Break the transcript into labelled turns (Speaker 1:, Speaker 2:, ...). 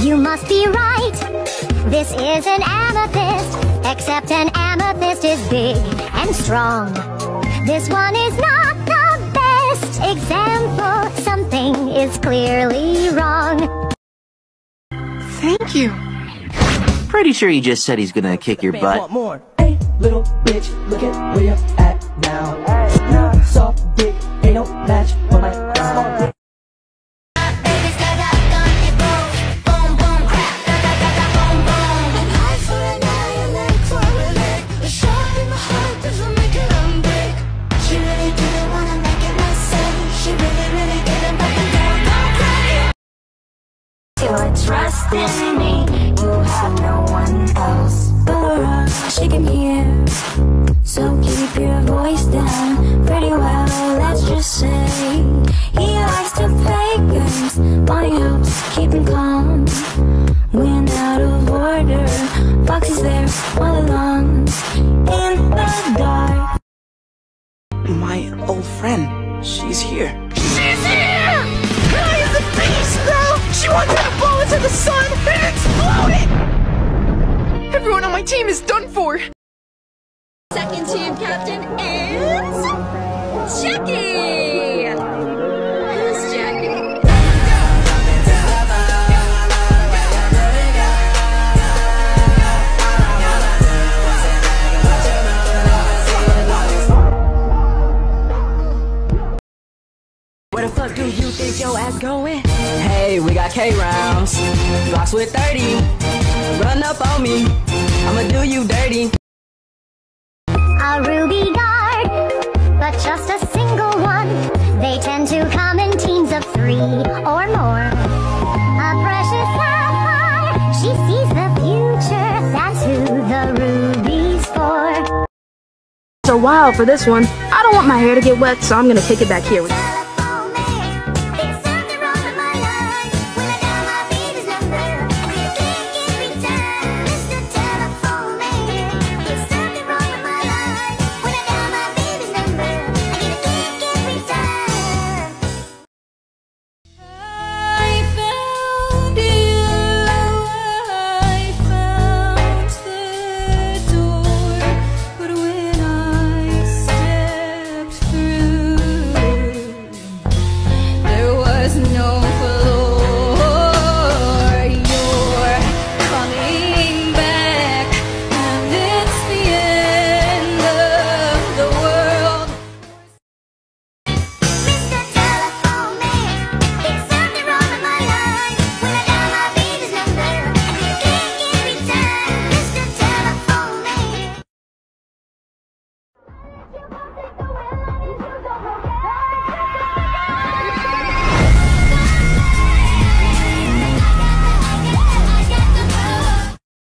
Speaker 1: You must be right. This is an amethyst, except an amethyst is big and strong. This one is not the best example. Something is clearly wrong.
Speaker 2: Thank you.
Speaker 3: Pretty sure he just said he's gonna kick your butt.
Speaker 4: want more. Hey, little bitch, look at where you're at now. Soft dick,
Speaker 5: Trust in me, you have no one else but us. She can hear, so keep your voice down pretty well. Let's just say he likes to play games. Money helps keep him calm. When out of order, Fox is there all along in the dark.
Speaker 2: My old friend, she's here.
Speaker 6: Second team captain is Jackie. Who's Jackie?
Speaker 4: Where the fuck do you think your ass going? Hey, we got K rounds. Blocks with 30. Run up on me. I'ma do you dirty.
Speaker 1: A ruby guard, but just a single one. They tend to come in teams of three or more. A precious sapphire, she sees the future. That's who the ruby's for.
Speaker 7: A while for this one. I don't want my hair to get wet, so I'm gonna kick it back here with you.